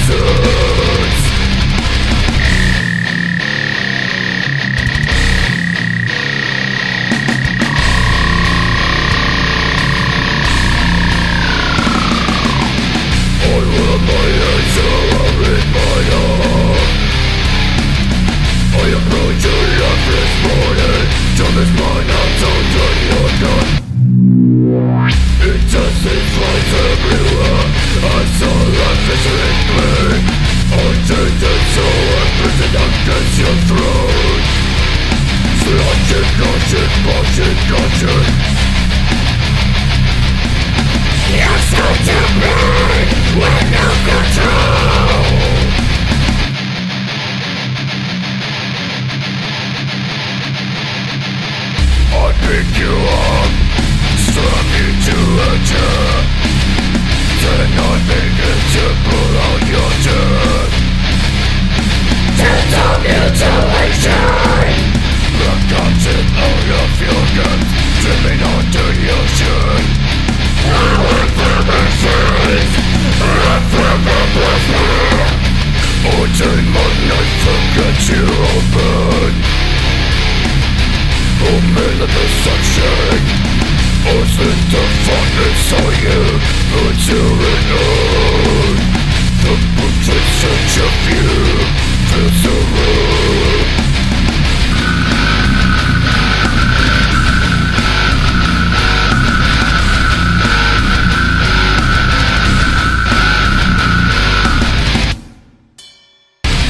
pieces All of my eyes are in my heart I approach your love this. morning Time is mine, I'm your gun It flies everywhere I saw viscering pick you up, strap you to a chair Then I begin to pull out your dirt Total mutilation The content out of your guns Dripping onto your shirt Our promises Oh, turn my life, forget you open Omega the sunshine Ocean the fondness of you The such of you the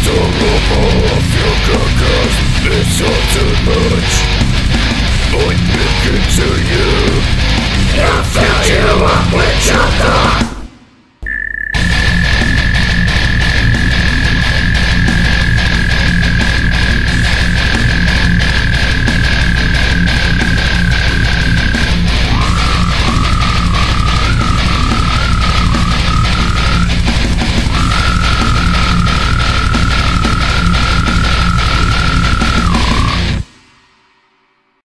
The of your carcass too much I